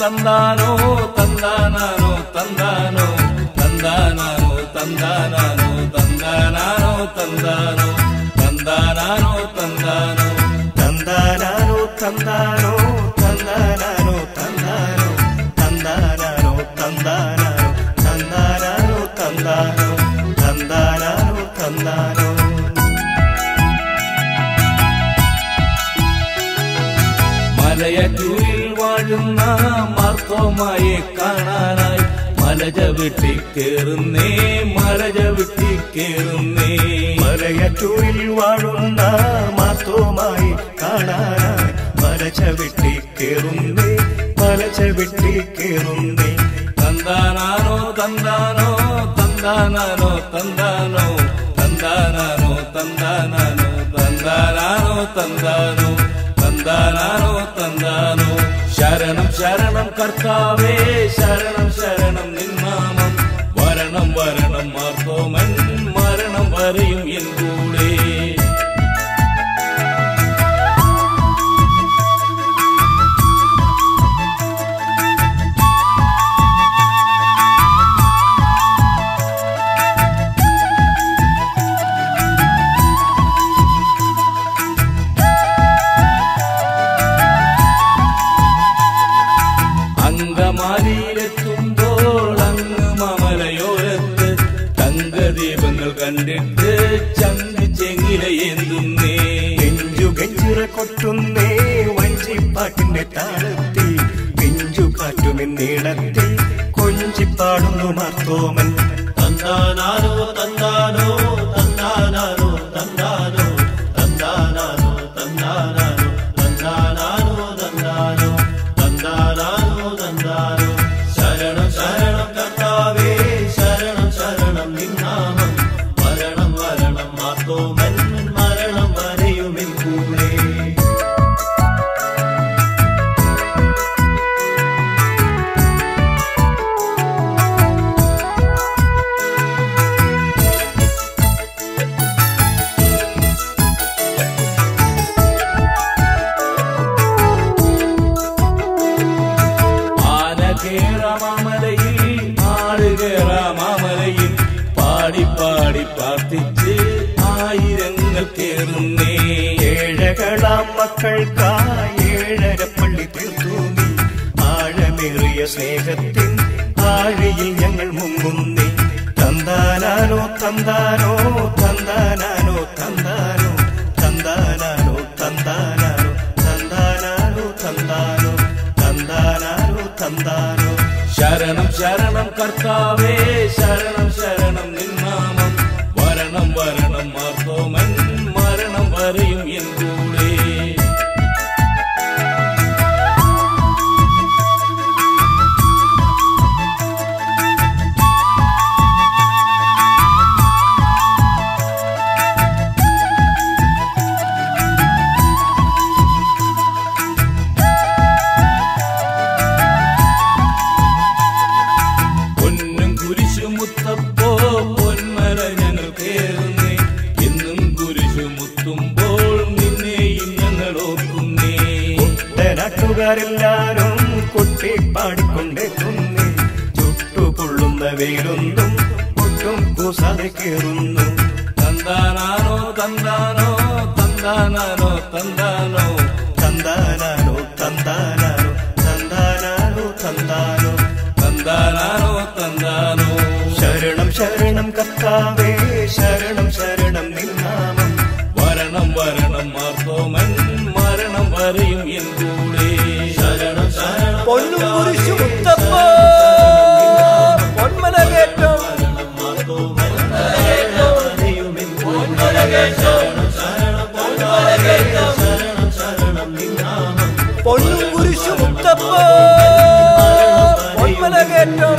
തന്താനോ തന്താനാനോ തന്താനോ തന്താനാനോ തന്താനാനോ തന്താനാനോ തന്താനോ തന്താനാനോ തന്താനോ തന്താനാനോ തന്താനോ തന്താനാനോ തന്താനോ തന്താനാനോ തന്താനാനോ തന്താനാനോ തന്താനോ തന്താനാനോ തന്താനോ മാർത്തോമായെ കാണാനായി മലജ വിട്ടി കേറുന്നേ മലജ വിട്ടി കേറുന്നേ. മലയറ്റൂരിൽ വാഴുന്ന മാത്തോമായി കാണാനായി മലച്ച വിട്ടി കേറുന്നേ മലച്ച വിട്ടി കേറുന്നേ. തന്താനാനോ തന്താനോ തന്താനാനോ തന്താനോ തന്താനാനോ തന്താനാനോ തന്താനാനോ തന്താനോ തന്താനാനോ തന്താനോ ശരണം ശരണം കർത്താവേ ശരണം കണ്ടിട്ട് ചന്തി ചെങ്ങിലയേന്തുന്നേ ഗെഞ്ചു ഗെഞ്ചിറ കൊട്ടുന്നേ വഞ്ചിപ്പാട്ടിന്റെ താളത്തിൽ. ഗെഞ്ചു കാറ്റുമെന്നിടത്തിൽ കൊഞ്ചിപ്പാടുന്നു മാർത്തോമൻ. തന്താനാനോ തന്നാനോ തന്താനാനോ തന്താനോ. മക്കൾക്കായി ഏഴര പള്ളി തീർത്തു നീ ആഴമേറിയ സ്നേഹത്തിൻ ആഴിയിൽ ഞങ്ങൾ മുങ്ങുന്നേ. തന്താനാനോ തന്താനോ തന്താനാനോ തന്താനോ തന്താനാനോ തന്താനാനോ തന്താനാനോ തന്താനോ തന്താനാനോ തന്താനോ. ശരണം ശരണം കർത്താവേ ശരണം ശരണം നിന്നാമം നാട്ടുകാരെല്ലാരും കൊട്ടിപ്പാടിക്കൊണ്ടെത്തുന്നു ചുട്ടുപൊള്ളുന്ന വെയിലൊന്നും ഒട്ടും കൂസാതെ കയറുന്നു. തന്താനാനോ തന്താനോ തന്താനാനോ തന്താനോ തന്താനാനോ തന്താനാനോ തന്താനാനോ തന്താനോ? തന്താനാനോ തന്താനോ? ശരണം ശരണം കത്താവേ ശരണം കുരിശു മുത്തപ്പ ഒൻപന കേട്ടോ